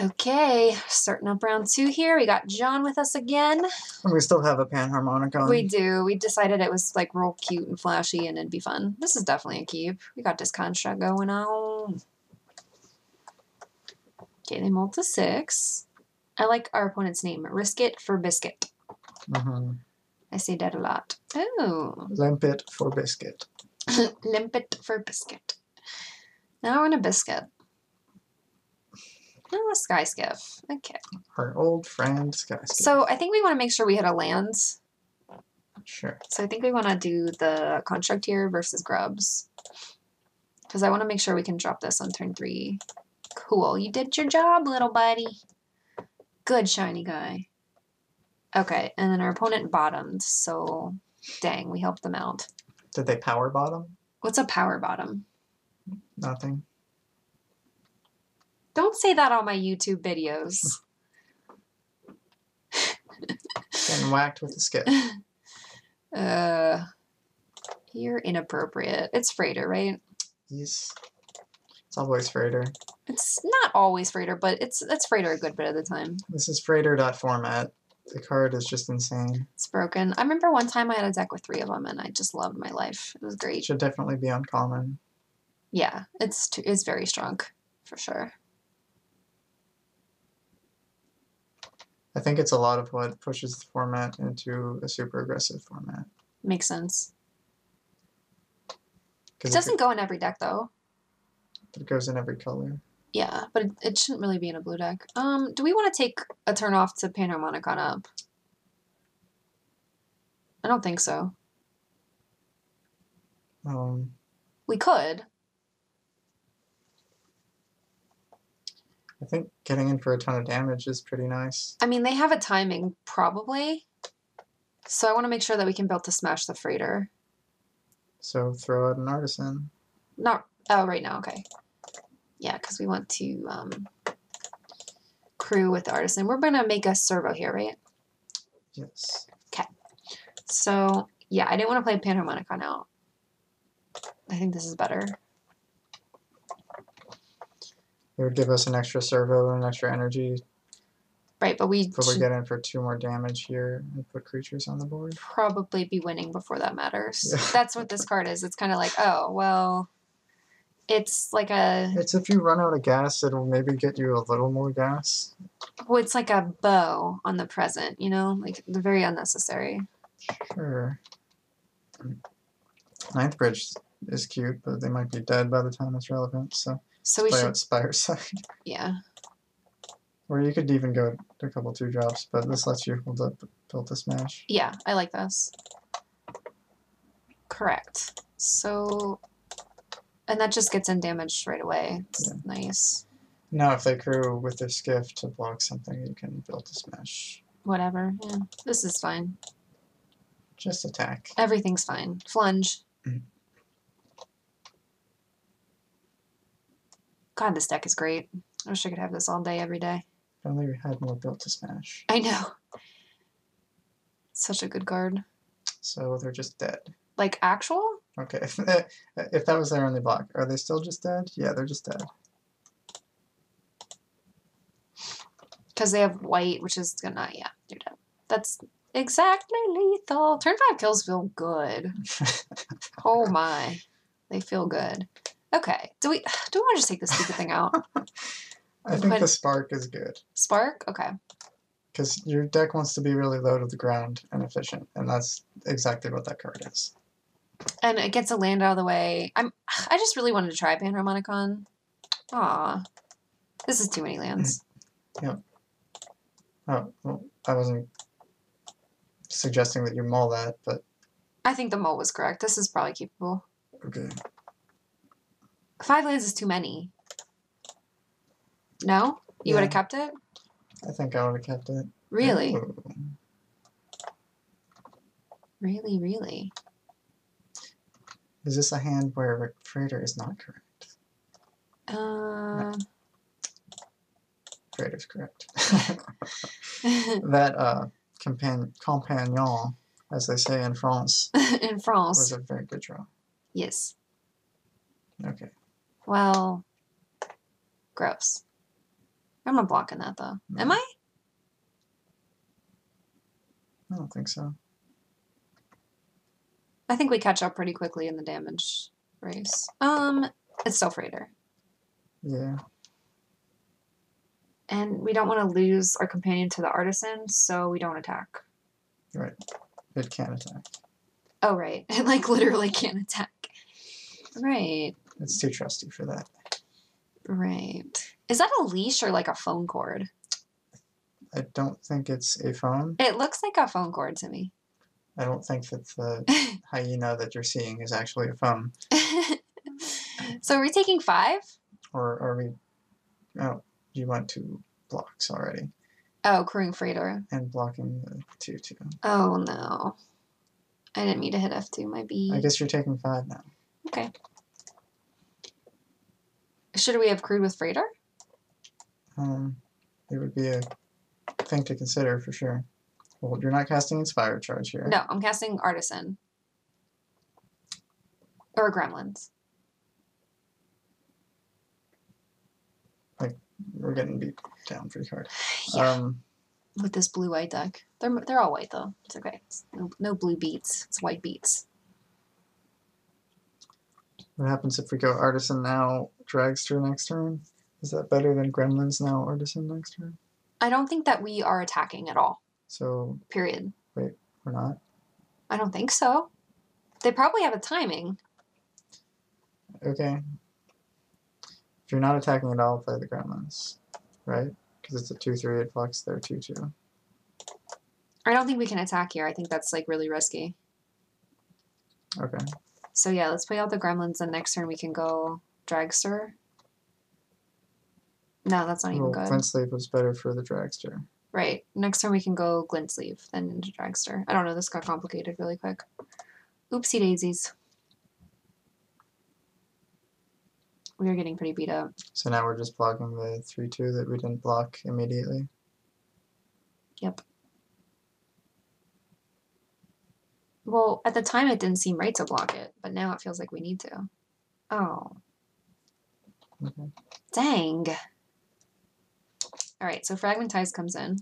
Okay, starting up round two here. We got John with us again. And we still have a Panharmonicon. We do. We decided it was like real cute and flashy and it'd be fun. This is definitely a keep. We got this construct going on. Okay, they mulled to six. I like our opponent's name. Risk it for biscuit. hmm I say that a lot. Oh, Limpet for biscuit. limpet for biscuit. Now we're in a biscuit. Oh, sky skiff. Okay. Our old friend Sky. So I think we want to make sure we hit a land. Sure. So I think we want to do the construct here versus grubs. Because I want to make sure we can drop this on turn three. Cool. You did your job, little buddy. Good shiny guy. Okay, and then our opponent bottomed, so dang, we helped them out. Did they power bottom? What's a power bottom? Nothing. Don't say that on my YouTube videos. Getting whacked with a skip. Uh, you're inappropriate. It's Freighter, right? He's. It's always freighter. It's not always Freighter, but it's it's Freighter a good bit of the time. This is freighter.format. The card is just insane. It's broken. I remember one time I had a deck with three of them, and I just loved my life. It was great. should definitely be uncommon. Yeah, it's too, it's very strong for sure. I think it's a lot of what pushes the format into a super aggressive format. Makes sense. It doesn't go in every deck though. it goes in every color. Yeah, but it, it shouldn't really be in a blue deck. Um, do we want to take a turn off to Panharmonicon up? I don't think so. Um, We could. I think getting in for a ton of damage is pretty nice. I mean, they have a timing probably. So I want to make sure that we can Built to Smash the freighter. So throw out an artisan. Not oh right now, okay. Yeah, because we want to um, crew with the artisan. We're gonna make a servo here, right? Yes. Okay. So yeah, I didn't want to play Panharmonicon out. I think this is better. It would give us an extra servo and an extra energy, Right, but we but should get in for two more damage here and put creatures on the board. probably be winning before that matters. Yeah. That's what this card is. It's kind of like, oh well, it's like a It's if you run out of gas, it'll maybe get you a little more gas. well, it's like a bow on the present. You know, like they're very unnecessary. Sure. Ninth Bridge is cute, but they might be dead by the time it's relevant. So So we play should, out Spire Side. yeah. or you could even go a couple two drops, but this lets you hold up Built to Smash. Yeah, I like this. Correct. So, and that just gets in damage right away. It's Yeah. nice. Now if they crew with their skiff to block something, you can build to smash. Whatever. Yeah, this is fine. Just attack. Everything's fine. Flunge. Mhm. God, this deck is great. I wish I could have this all day, every day. If only we had more built to smash. I know. Such a good card. So they're just dead. Like actual? Okay, if, if that was their only block, are they still just dead? Yeah, they're just dead. Because they have white, which is gonna, yeah, they're dead. That's exactly lethal. Turn five kills feel good. Oh my, they feel good. Okay, do we do we want to just take this stupid thing out? I think the spark is good Spark, okay. because your deck wants to be really low to the ground and efficient, and that's exactly what that card is. And it gets a land out of the way. I'm. I just really wanted to try Panharmonicon. Aw, this is too many lands. Mm. Oh, well, I wasn't suggesting that you mull that, but I think the mull was correct. This is probably keepable. okay. Five lands is too many. No, you would have kept it. I think I would have kept it. Really, really, really. Is this a hand where Freighter is not correct? Uh, Freighter's correct. that uh, compan- compagnon, as they say in France, in France, was a very good draw. yes. Okay. Well, gross. I'm not blocking that though. Am I? I don't think so. I think we catch up pretty quickly in the damage race. Um, it's still Freighter. Yeah. And we don't want to lose our companion to the artisan, so we don't attack. Right. It can't attack. Oh, right. It like literally can't attack. Right. It's too trusty for that. Right. Is that a leash or like a phone cord? I don't think it's a phone. It looks like a phone cord to me. I don't think that the hyena that you're seeing is actually a phone. so are we taking five? Or are we? Oh, you went two blocks already, Oh, crewing freighter. and blocking the two two. Oh no. I didn't mean to hit F2, my B. I guess you're taking five now. Okay. Should we have crewed with freighter? Um, it would be a thing to consider for sure. Well, you're not casting Inspire Charge here. No, I'm casting artisan. Or gremlins. Like, we're getting beat down pretty hard. Yeah. Um, with this blue white deck. They're they're all white though. It's okay. It's no, no blue beats. It's white beats. what happens if we go Artisan now, Dragster next turn? Is that better than Gremlins now, Artisan next turn? I don't think that we are attacking at all. So Period. Wait, we're not. I don't think so. They probably have a timing. Okay. If you're not attacking at all, play the Gremlins, right? Because it's a two-three. It blocks their two-two. I don't think we can attack here. I think that's like really risky. Okay. So yeah, let's play out the gremlins and next turn we can go dragster. No, that's not even Well, good. Glint Sleeve was better for the Dragster. Right. Next time we can go glint sleeve, then into dragster. I don't know, this got complicated really quick. Oopsie daisies. We are getting pretty beat up. So now we're just blocking the three-two that we didn't block immediately. Yep. Well, at the time it didn't seem right to block it, but now it feels like we need to. Oh. Dang. Alright, so Fragmentize comes in.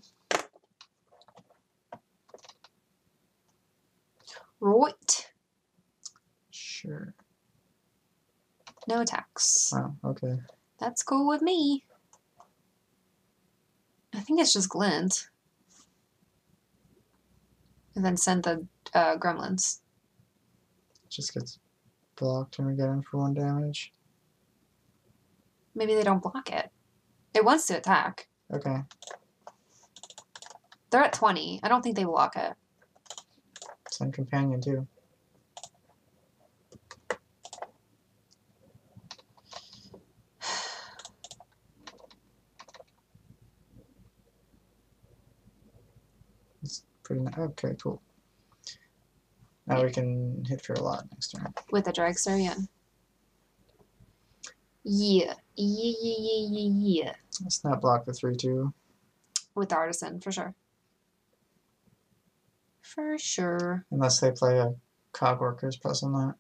Right. Sure. No attacks. Wow. Okay. That's cool with me. I think it's just glint. And then send the uh, gremlins. Just gets blocked and we get in for one damage. Maybe they don't block it. It wants to attack. Okay. They're at 20. I don't think they block it. Send companion too. It's pretty okay, cool. Now we can hit for a lot next turn. With a dragster, yeah. Yeah. Yeah, yeah, yeah, yeah, yeah. Let's not block the three two. With artisan, for sure. For sure. Unless they play a cog workers plus on that.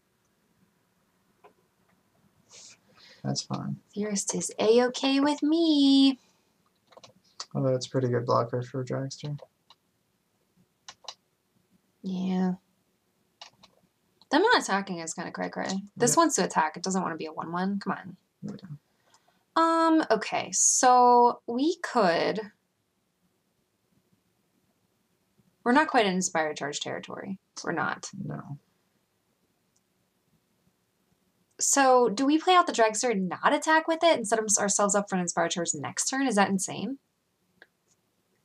That's fine. Theorist is a-okay with me. Although it's a pretty good blocker for Dragster. Yeah. Them not attacking is kind of cray cray. This Yeah. wants to attack. It doesn't want to be a 1 1. Come on. Um, okay. So we could. We're not quite in inspired charge territory. We're not. No. So do we play out the dragster and not attack with it and set ourselves up for an inspired charge next turn? Is that insane?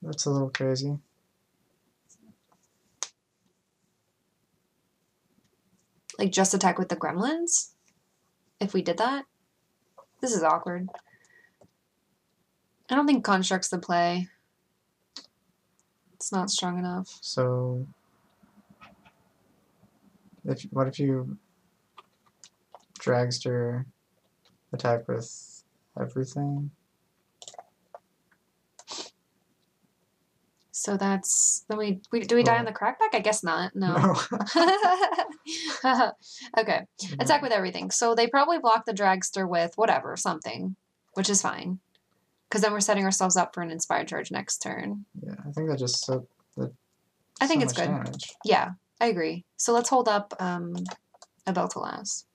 That's a little crazy. Like just attack with the gremlins? If we did that? This is awkward. I don't think construct's the play. It's not strong enough. So, if what if you dragster attack with everything? So that's then we, we do we die on the crackback? I guess not. No. okay. Attack with everything. So they probably block the dragster with whatever, something, which is fine. Because then we're setting ourselves up for an inspired charge next turn. Yeah, I think that just so that I think so it's good. damage. Yeah, I agree. So let's hold up um, a Beltalas.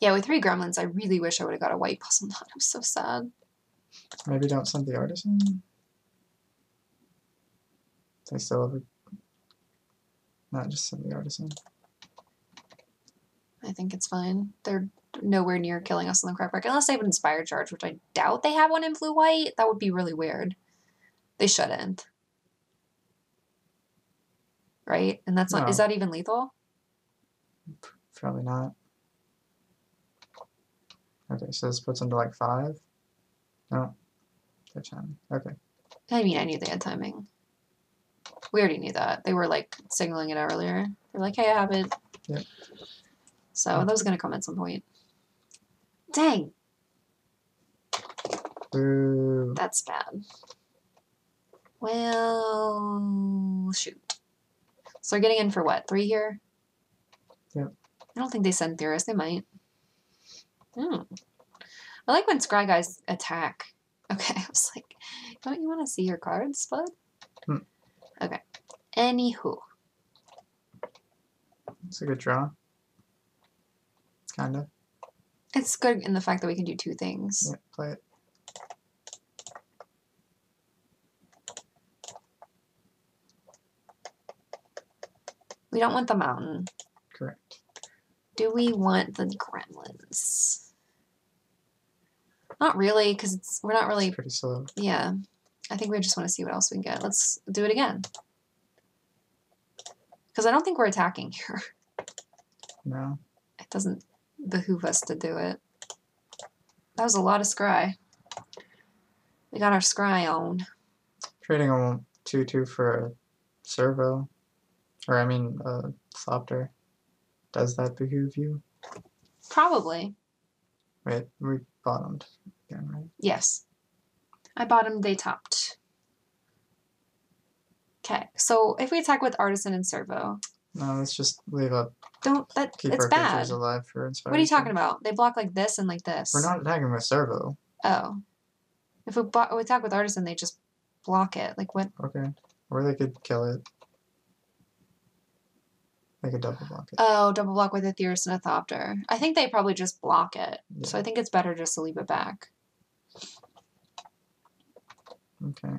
Yeah, with three gremlins, I really wish I would have got a white puzzle knot. I'm so sad. Maybe don't send the artisan. They still have a. Not just send the artisan. I think it's fine. They're nowhere near killing us in the crack unless they have an inspired charge, which I doubt they have one in blue white. That would be really weird. They shouldn't. Right? And that's not is that even lethal? Probably not. Okay, so this puts them to like five. No, they're ten. Okay, I mean I knew they had timing. We already knew that. They were like signaling it earlier. They're like, hey, I have it. Yep. So that was gonna come at some point. Dang, boo. that's bad. Well shoot. So they're getting in for what? Three here? Yep. I don't think they send Theorist. They might. Hmm. I like when Scry guys attack. Okay, I was like, don't you want to see your cards, bud? Hmm. Okay. Anywho. It's a good draw. Kinda. It's good in the fact that we can do two things. Yeah, play it. We don't want the mountain. Correct. Do we want the gremlins? Not really, because it's we're not really It's pretty slow. yeah. I think we just want to see what else we can get. Let's do it again. Because I don't think we're attacking here. No. It doesn't behoove us to do it. That was a lot of scry. We got our scry on. Trading a two two for a servo, or I mean a thopter, Does that behoove you? Probably. Wait, we bottomed again, right? Yes. I bottomed, they topped. Okay, so if we attack with artisan and servo, No, let's just leave up. don't that Keep it's our bad. creatures alive for inspiration. What are you talking about? They block like this and like this. We're not attacking with servo. Oh. If we, we attack with artisan, they just block it. Like what? Okay. Or they could kill it. They could double block it. Oh, double block with a Theorist and a Thopter. I think they probably just block it. So I think it's better just to leave it back. Okay.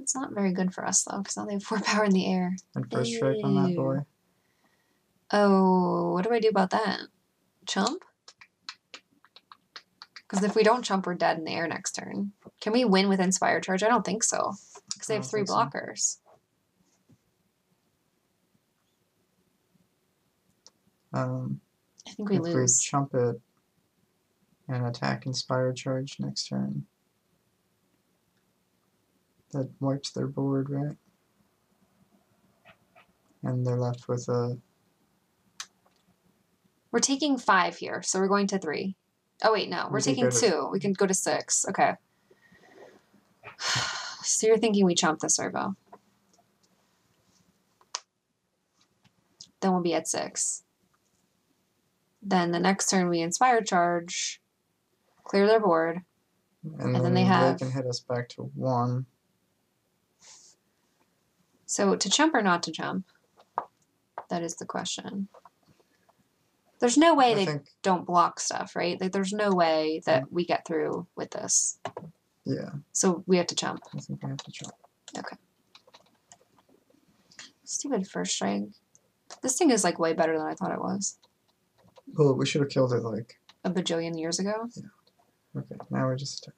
It's not very good for us though, because now they have four power in the air. And first strike on that boy. Oh, what do I do about that? Chump? Because if we don't chump, we're dead in the air next turn. Can we win with Inspire Charge? I don't think so. Because they have three blockers. so. Um, I think we if lose. we chump it and attack inspired charge next turn, that wipes their board, right? And they're left with a We're taking five here, so we're going to three. Oh wait, no, we're We taking go to- two. We can go to six. Okay. So you're thinking we chomp the servo. Then we'll be at six. Then the next turn we inspire charge, clear their board. and, then they have- They can hit us back to one. So to jump or not to jump? That is the question. There's no way I they think don't block stuff, right? Like there's no way that mm. we get through with this. yeah, So we have to jump. I think we have to jump. Okay. Stupid first strike. This thing is like way better than I thought it was. Well, we should have killed it like A bajillion years ago. Yeah. okay. Now we're just attack.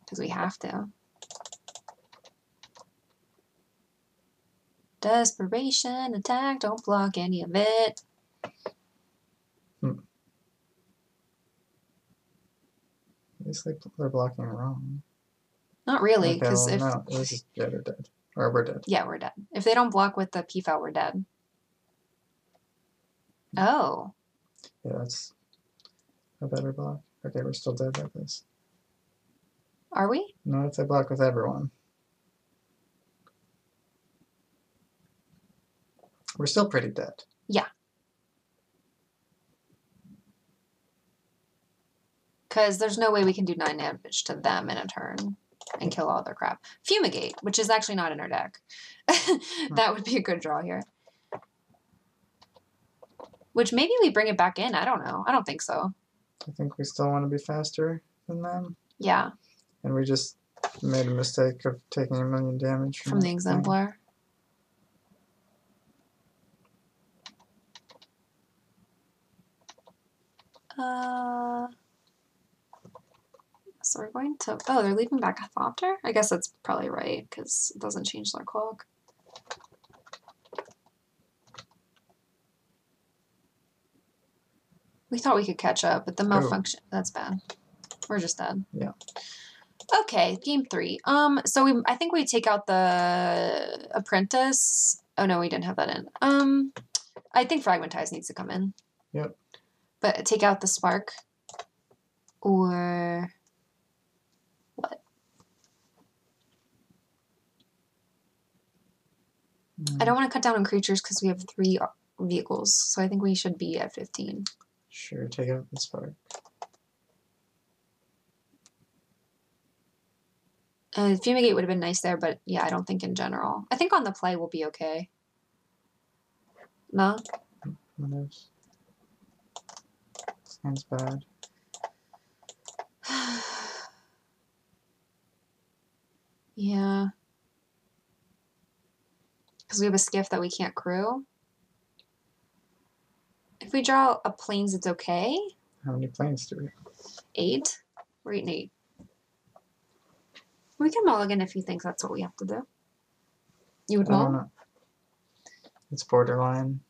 Because we have to. Desperation, attack, don't block any of it. Hmm. At least they, they're blocking wrong. Not really, Okay, because well, if no, this is yeah, they're dead. Or we're dead. yeah, we're dead. If they don't block with the PFAL, we're dead. Hmm. Oh, yeah, that's a better block. Okay, we're still dead like this. Are we? No, it's a block with everyone. We're still pretty dead. Yeah. Because there's no way we can do 9 damage to them in a turn and kill all their crap. Fumigate, which is actually not in our deck. Hmm. that would be a good draw here. Which maybe we bring it back in. I don't know. I don't think so. I think we still want to be faster than them, Yeah, and we just made a mistake of taking a million damage from the that thing. exemplar. Uh, so we're going to. Oh, they're leaving back a Thopter? I guess that's probably right because it doesn't change their clock. We thought we could catch up, but the Oh. malfunction. That's bad. We're just dead. Yeah. Okay, game three. Um, so we I think we take out the apprentice. Oh no, we didn't have that in. Um, I think fragmentize needs to come in. Yep. But take out the spark. Or Mm, I don't want to cut down on creatures because we have three vehicles, so I think we should be at fifteen. Sure, take out the spark. Uh, fumigate would have been nice there, but yeah, I don't think in general. I think on the play we'll be okay. No. What else? Sounds bad. yeah. Because we have a skiff that we can't crew. If we draw a planes, it's okay. How many planes do we? have? Eight. We're eight and eight. We can mulligan if you think that's what we have to do. You would mull? It's borderline.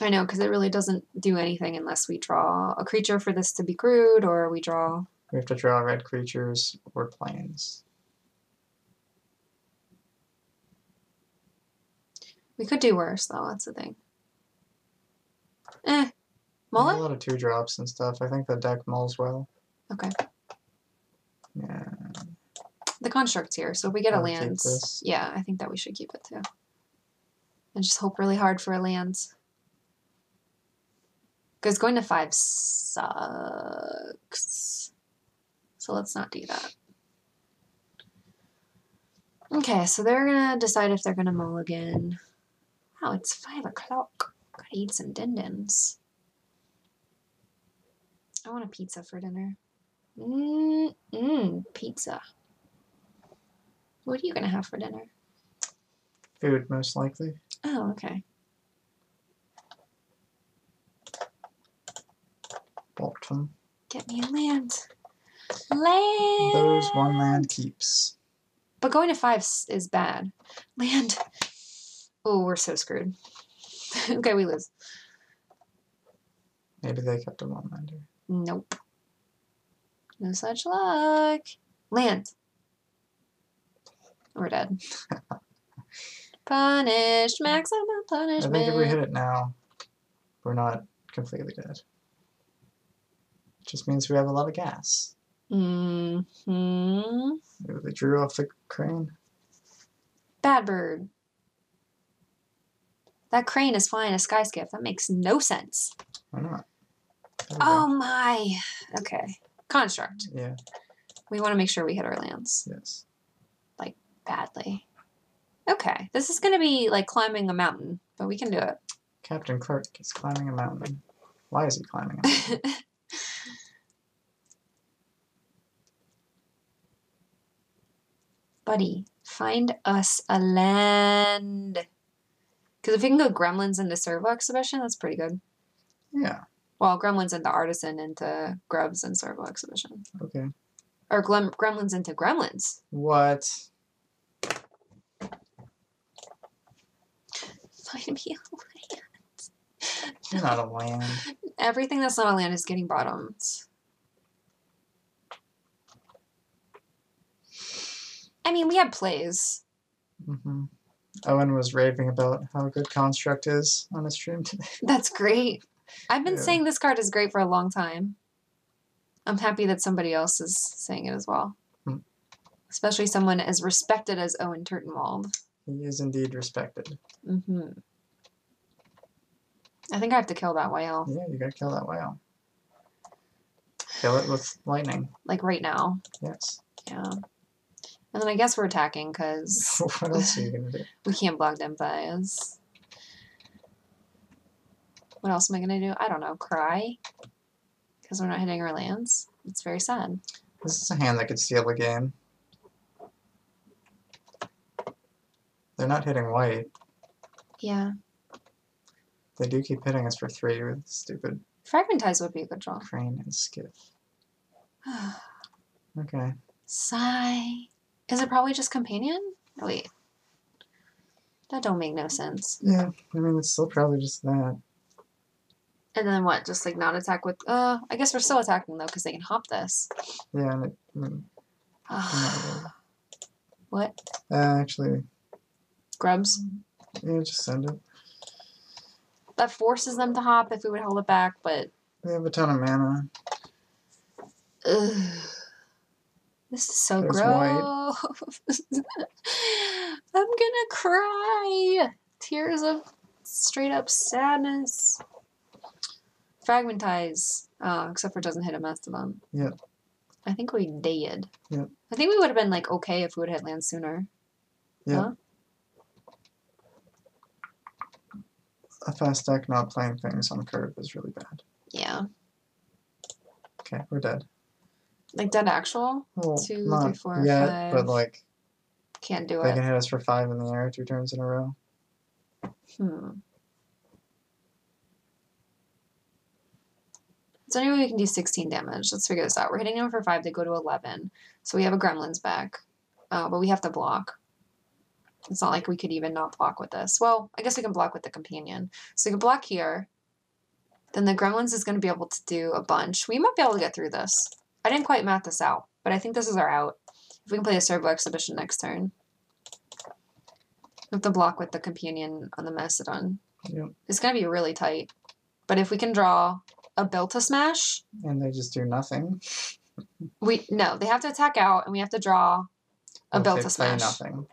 I know, because it really doesn't do anything unless we draw a creature for this to be crude, or we draw. We have to draw red creatures or planes. We could do worse, though. That's the thing. Eh. Mull A lot of two drops and stuff. I think the deck mulls well. Okay. Yeah. The construct's here, so if we get a keep lands, this? yeah, I think that we should keep it too. And just hope really hard for a land. Because going to five sucks. So let's not do that. Okay, so they're gonna decide if they're gonna mull again. Wow, it's five o'clock. Gotta eat some dindins. I want a pizza for dinner. Mmm, mm, pizza. What are you gonna have for dinner? Food, most likely. Oh, okay. Bottom. Get me a land. Land. Those one land keeps. But going to five is bad. Land. Oh, we're so screwed. okay, we lose. Maybe they kept a one lander. Nope. No such luck. Land. We're dead. Punished. Maximum punishment. I think if we hit it now, we're not completely dead. Just means we have a lot of gas. hmm Maybe they drew off the crane. Bad bird. That crane is flying a sky skiff. That makes no sense. Why not? Go. Oh my. Okay. Construct. Yeah, We want to make sure we hit our lands yes. Like badly. Okay. This is going to be like climbing a mountain, but we can do it. Captain Clark is climbing a mountain. Why is he climbing a mountain? Buddy, find us a land. Because if we can go gremlins into servo exhibition, that's pretty good. yeah, Well, gremlins into artisan into grubs and servo exhibition. okay. Or glem- gremlins into gremlins. What? Find me a land. You're not a land. Everything that's not a land is getting bottoms. I mean, we had plays. hmm Owen was raving about how good Construct is on his stream today. That's great. I've been Yeah. saying this card is great for a long time. I'm happy that somebody else is saying it as well. Hmm. Especially someone as respected as Owen Turtenwald. He is indeed respected. hmm I think I have to kill that whale. Yeah, you gotta kill that whale. Kill it with lightning. like right now. Yes. Yeah. And then I guess we're attacking because what else are you gonna do? we can't block them bias. What else am I gonna do? I don't know. Cry. Because we're not hitting our lands. It's very sad. This is a hand that could steal a game. They're not hitting white. Yeah. They do keep hitting us for three with stupid Fragmentize would be a good draw. crane and skiff. Okay. Sigh. Is it probably just companion? Oh, wait. That don't make no sense. Yeah, I mean it's still probably just that. And then what? Just like not attack with. Uh, I guess we're still attacking though because they can hop this. Yeah, and it, mean, what? uh, actually, Grubs. yeah, just send it. That forces them to hop if we would hold it back, but We have a ton of mana. ugh. this is so There's gross. I'm gonna cry. Tears of straight up sadness. Fragmentize. Oh, except for it doesn't hit a mastodon. Yeah. I think we did. Yep. I think we would have been like okay if we would have hit land sooner. Yeah. A fast deck not playing things on curve is really bad. Yeah. Okay, we're dead. Like dead actual. Well, Two, three, four, yet, five. but like Can't do they it. They can hit us for five in the air two turns in a row. Hmm. So anyway, we can do 16 damage. Let's figure this out. We're hitting them for 5, they go to 11. So we have a gremlins back. Uh, but we have to block. It's not like we could even not block with this. Well, I guess we can block with the companion. So we can block here. Then the gremlins is going to be able to do a bunch. We might be able to get through this. I didn't quite math this out, but I think this is our out. If we can play a servo exhibition next turn. We have to block with the companion on the mastodon. Yep. It's gonna be really tight. But if we can draw a Built to Smash, And they just do nothing. we no, they have to attack out and we have to draw a Belta play Smash. nothing.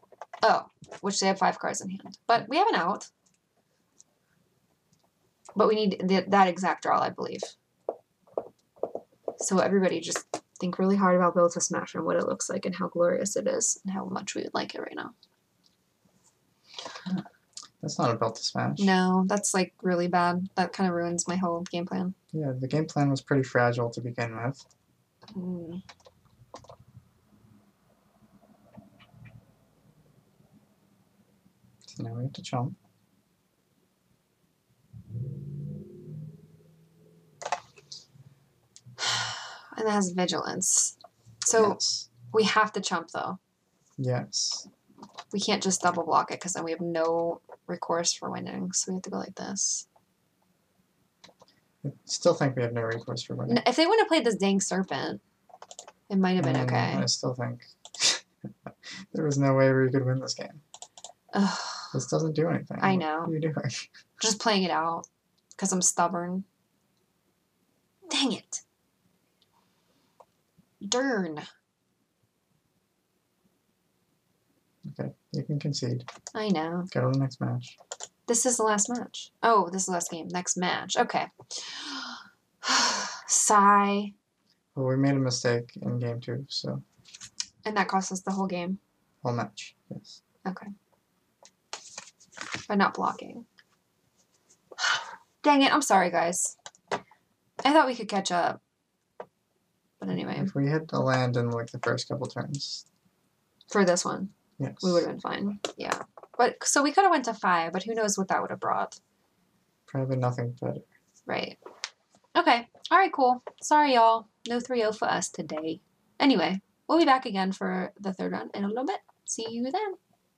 Oh, which they have five cards in hand. But we have an out. But we need th- that exact draw, I believe. So everybody just think really hard about Built to Smash and what it looks like and how glorious it is and how much we would like it right now. That's not a Built to Smash. No, that's like really bad. That kind of ruins my whole game plan. Yeah, the game plan was pretty fragile to begin with. Mm. So now we have to jump. And it has vigilance. So yes. we have to chump though. Yes. We can't just double block it because then we have no recourse for winning. So we have to go like this. I still think we have no recourse for winning. If they wouldn't have played this dang serpent, it might have been Mm, okay. I still think there was no way we could win this game. Ugh, This doesn't do anything. I What know. are you doing? just playing it out because I'm stubborn. Dang it. Darn. Okay, you can concede. I know. Go to the next match. This is the last match. Oh, this is the last game. Next match. Okay. Sigh. Well, we made a mistake in game two, so And that cost us the whole game whole match. Yes. Okay. By not blocking. Dang it. I'm sorry, guys. I thought we could catch up. But anyway, If we hit a land in like the first couple turns, for this one, yes. we would have been fine. Yeah. But so we could have went to five, but who knows what that would have brought. Probably nothing better. Right. Okay. All right, cool. Sorry, y'all. No 3 0 for us today. Anyway, we'll be back again for the third round in a little bit. See you then.